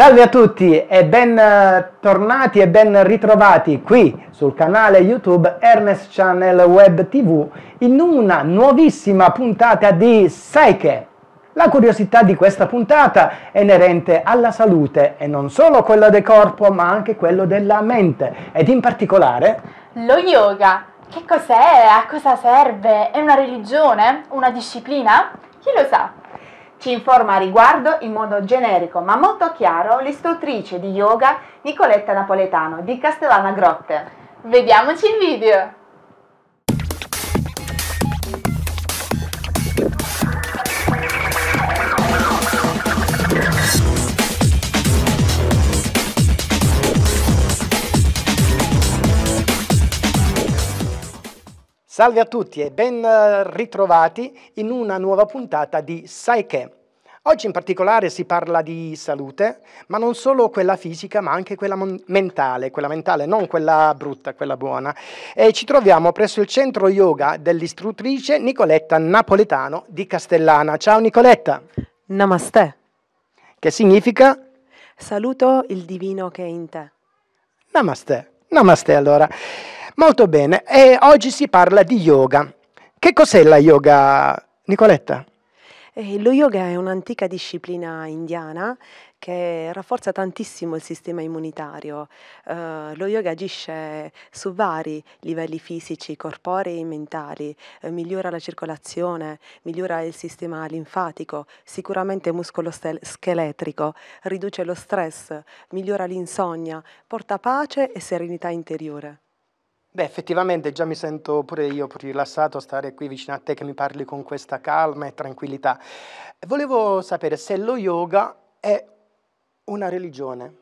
Salve a tutti e ben eh, tornati e ben ritrovati qui sul canale YouTube Ernest Channel Web TV in una nuovissima puntata di Sai che? La curiosità di questa puntata è inerente alla salute e non solo quella del corpo ma anche quello della mente ed in particolare Lo yoga, che cos'è? A cosa serve? È una religione? Una disciplina? Chi lo sa? Ci informa a riguardo in modo generico ma molto chiaro l'istruttrice di yoga Nicoletta Napoletano di Castellana Grotte. Vediamoci il video! Salve a tutti e ben eh, ritrovati in una nuova puntata di Sai che? Oggi in particolare si parla di salute, ma non solo quella fisica, ma anche quella mentale, quella mentale, non quella brutta, quella buona. E ci troviamo presso il centro yoga dell'istruttrice Nicoletta Napoletano di Castellana. Ciao Nicoletta. Namaste. Che significa? Saluto il divino che è in te. Namaste. Namaste allora. Molto bene, e oggi si parla di yoga. Che cos'è la yoga, Nicoletta? Eh, lo yoga è un'antica disciplina indiana che rafforza tantissimo il sistema immunitario. Uh, lo yoga agisce su vari livelli fisici, corporei e mentali, uh, migliora la circolazione, migliora il sistema linfatico, sicuramente muscolo-scheletrico, riduce lo stress, migliora l'insonnia, porta pace e serenità interiore. Beh, effettivamente già mi sento pure io più rilassato a stare qui vicino a te che mi parli con questa calma e tranquillità. Volevo sapere se lo yoga è una religione.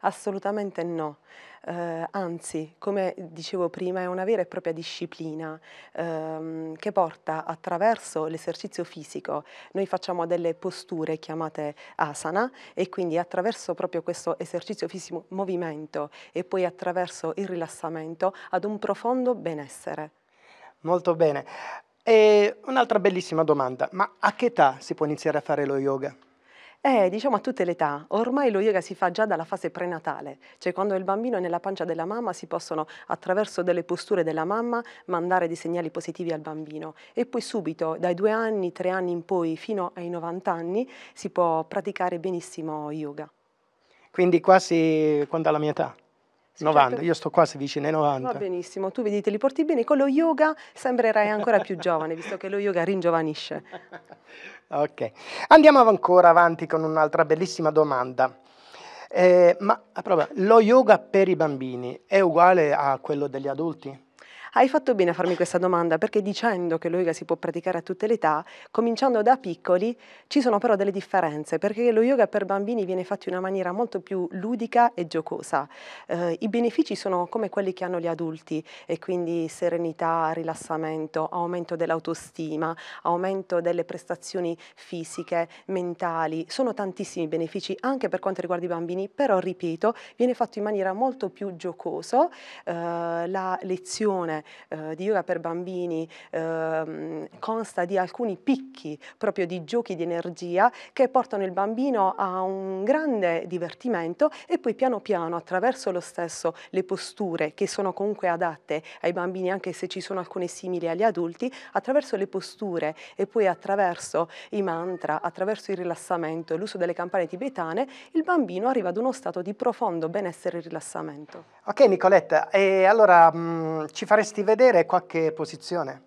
Assolutamente no eh, anzi, come dicevo prima, è una vera e propria disciplina ehm, che porta attraverso l'esercizio fisico, noi facciamo delle posture chiamate asana e quindi attraverso proprio questo esercizio fisico movimento e poi attraverso il rilassamento ad un profondo benessere. Molto bene. E un'altra bellissima domanda, ma a che età si può iniziare a fare lo yoga? Eh, diciamo a tutte le età. Ormai lo yoga si fa già dalla fase prenatale, cioè quando il bambino è nella pancia della mamma si possono attraverso delle posture della mamma mandare dei segnali positivi al bambino e poi subito dai due anni, tre anni in poi fino ai 90 anni si può praticare benissimo yoga. Quindi quasi quando ha la mia età? 90, certo. io sto quasi vicino ai 90. Va benissimo, tu vedi te li porti bene, con lo yoga sembrerai ancora più giovane, visto che lo yoga ringiovanisce. ok, andiamo ancora avanti con un'altra bellissima domanda. Eh, ma proprio, lo yoga per i bambini è uguale a quello degli adulti? Hai fatto bene a farmi questa domanda perché dicendo che lo yoga si può praticare a tutte le età, cominciando da piccoli, ci sono però delle differenze perché lo yoga per bambini viene fatto in una maniera molto più ludica e giocosa. Eh, I benefici sono come quelli che hanno gli adulti e quindi serenità, rilassamento, aumento dell'autostima, aumento delle prestazioni fisiche, mentali. Sono tantissimi benefici anche per quanto riguarda i bambini, però ripeto, viene fatto in maniera molto più giocoso. Eh, la lezione eh, di yoga per bambini eh, consta di alcuni picchi proprio di giochi di energia che portano il bambino a un grande divertimento e poi piano piano attraverso lo stesso le posture che sono comunque adatte ai bambini anche se ci sono alcune simili agli adulti, attraverso le posture e poi attraverso i mantra, attraverso il rilassamento e l'uso delle campane tibetane, il bambino arriva ad uno stato di profondo benessere e rilassamento. Ok Nicoletta, e allora mh, mm, ci faresti potresti vedere qualche posizione?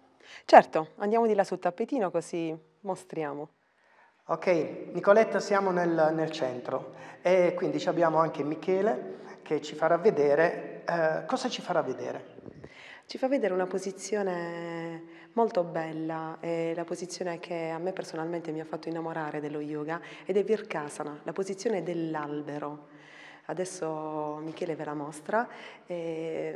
Certo, andiamo di là sul tappetino così mostriamo. Ok, Nicoletta siamo nel, nel centro e quindi abbiamo anche Michele che ci farà vedere, eh, cosa ci farà vedere? Ci fa vedere una posizione molto bella, è la posizione che a me personalmente mi ha fatto innamorare dello yoga ed è Virkasana, la posizione dell'albero. Adesso Michele ve la mostra. Eh,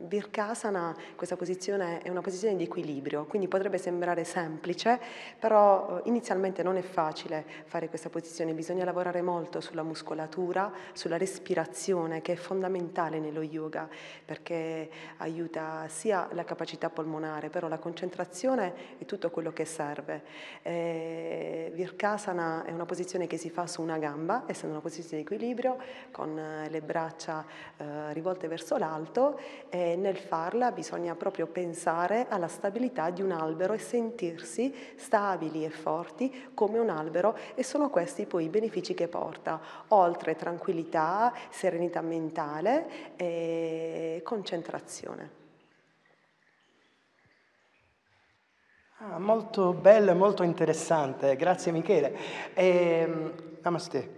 Virkasana, questa posizione è una posizione di equilibrio, quindi potrebbe sembrare semplice, però eh, inizialmente non è facile fare questa posizione, bisogna lavorare molto sulla muscolatura, sulla respirazione che è fondamentale nello yoga perché aiuta sia la capacità polmonare, però la concentrazione è tutto quello che serve. Eh, Virkasana è una posizione che si fa su una gamba, essendo una posizione di equilibrio, con eh, le braccia eh, rivolte verso l'alto e nel farla bisogna proprio pensare alla stabilità di un albero e sentirsi stabili e forti come un albero e sono questi poi i benefici che porta, oltre tranquillità, serenità mentale e concentrazione. Ah, molto bello e molto interessante, grazie Michele. E, ehm, namaste.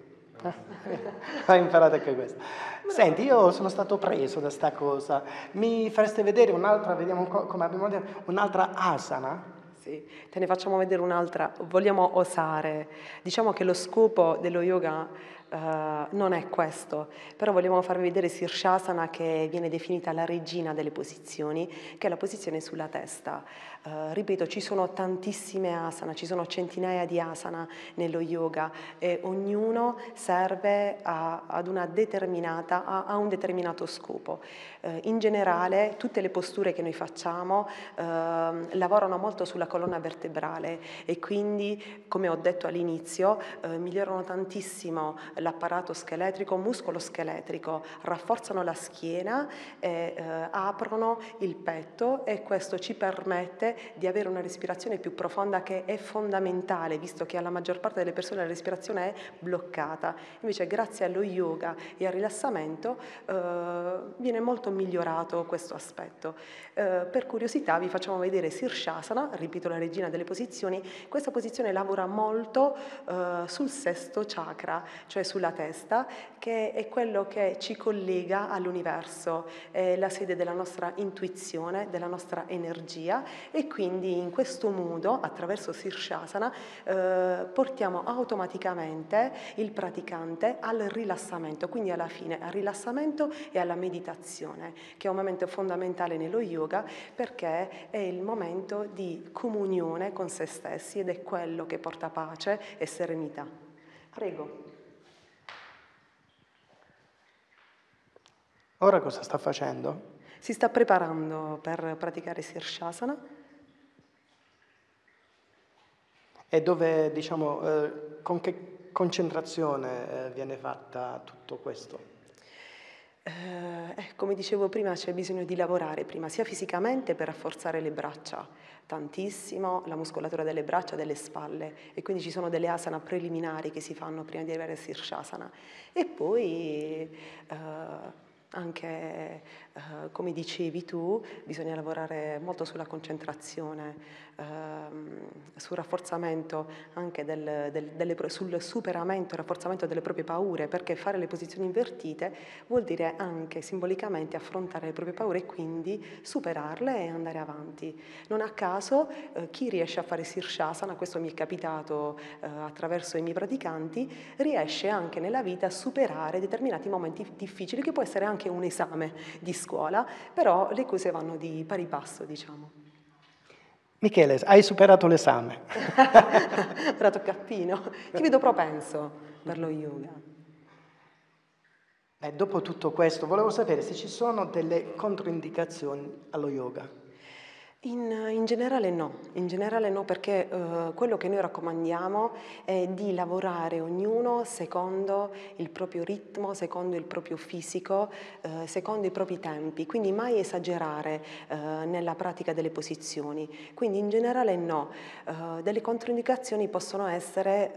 Hai imparato anche questo. Senti, io sono stato preso da sta cosa. Mi fareste vedere un'altra, vediamo come abbiamo detto, un'altra asana? Sì, te ne facciamo vedere un'altra. Vogliamo osare. Diciamo che lo scopo dello yoga Uh, non è questo, però vogliamo farvi vedere Sirshasana che viene definita la regina delle posizioni, che è la posizione sulla testa. Uh, ripeto, ci sono tantissime asana, ci sono centinaia di asana nello yoga e ognuno serve a, ad una determinata, a, a un determinato scopo. Uh, in generale tutte le posture che noi facciamo ehm, lavorano molto sulla colonna vertebrale e quindi, come ho detto all'inizio, migliorano tantissimo l'apparato scheletrico, muscolo scheletrico, rafforzano la schiena, e, eh, aprono il petto e questo ci permette di avere una respirazione più profonda che è fondamentale, visto che alla maggior parte delle persone la respirazione è bloccata. Invece grazie allo yoga e al rilassamento eh, viene molto migliorato questo aspetto. Eh, per curiosità vi facciamo vedere Sirshasana, ripeto la regina delle posizioni, questa posizione lavora molto eh, sul sesto chakra, cioè sulla testa, che è quello che ci collega all'universo, è la sede della nostra intuizione, della nostra energia e quindi in questo modo, attraverso Sirshasana, eh, portiamo automaticamente il praticante al rilassamento, quindi alla fine al rilassamento e alla meditazione, che è un momento fondamentale nello yoga perché è il momento di comunione con se stessi ed è quello che porta pace e serenità. Prego. Ora cosa sta facendo? Si sta preparando per praticare Sirshasana. E dove, diciamo, eh, con che concentrazione eh, viene fatta tutto questo? Eh, come dicevo prima, c'è bisogno di lavorare prima sia fisicamente per rafforzare le braccia, tantissimo la muscolatura delle braccia e delle spalle e quindi ci sono delle asana preliminari che si fanno prima di arrivare a Sirshasana e poi eh, anche eh, come dicevi tu, bisogna lavorare molto sulla concentrazione, sul rafforzamento anche del, del, delle, sul superamento rafforzamento delle proprie paure, perché fare le posizioni invertite vuol dire anche simbolicamente affrontare le proprie paure e quindi superarle e andare avanti. Non a caso eh, chi riesce a fare Sirshasana, questo mi è capitato eh, attraverso i miei praticanti, riesce anche nella vita a superare determinati momenti difficili, che può essere anche un esame di scuola, però le cose vanno di pari passo, diciamo. Michele, hai superato l'esame. Ora tocca a Pino. Ti vedo propenso per lo yoga. Eh, dopo tutto questo, volevo sapere se ci sono delle controindicazioni allo yoga. In, in, generale no, in generale no perché uh, quello che noi raccomandiamo è di lavorare ognuno secondo il proprio ritmo, secondo il proprio fisico, uh, secondo i propri tempi, quindi mai esagerare uh, nella pratica delle posizioni. Quindi in generale no. delle controindicazioni possono essere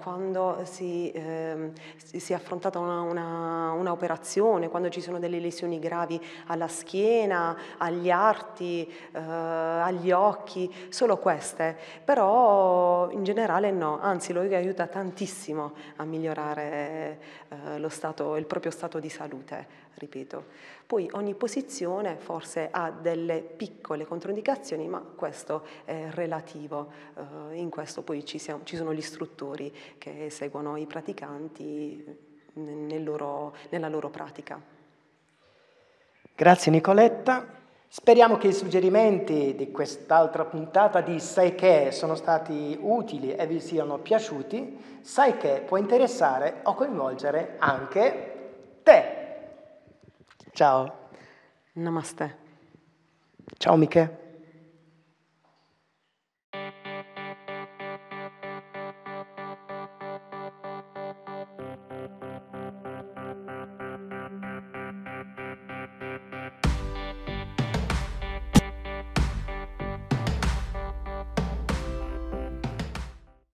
quando si, ehm, si, è affrontata una, una, una operazione, quando ci sono delle lesioni gravi alla schiena, agli arti, eh, agli occhi, solo queste, però in generale no, anzi lo aiuta tantissimo a migliorare eh, stato, il proprio stato di salute, ripeto. Poi ogni posizione forse ha delle piccole controindicazioni, ma questo è relativo, eh, in questo poi ci, siamo, ci sono gli istruttori che seguono i praticanti nel loro, nella loro pratica. Grazie Nicoletta. Speriamo che i suggerimenti di quest'altra puntata di Sai che sono stati utili e vi siano piaciuti. Sai che può interessare o coinvolgere anche te. Ciao. Namaste. Ciao Miche.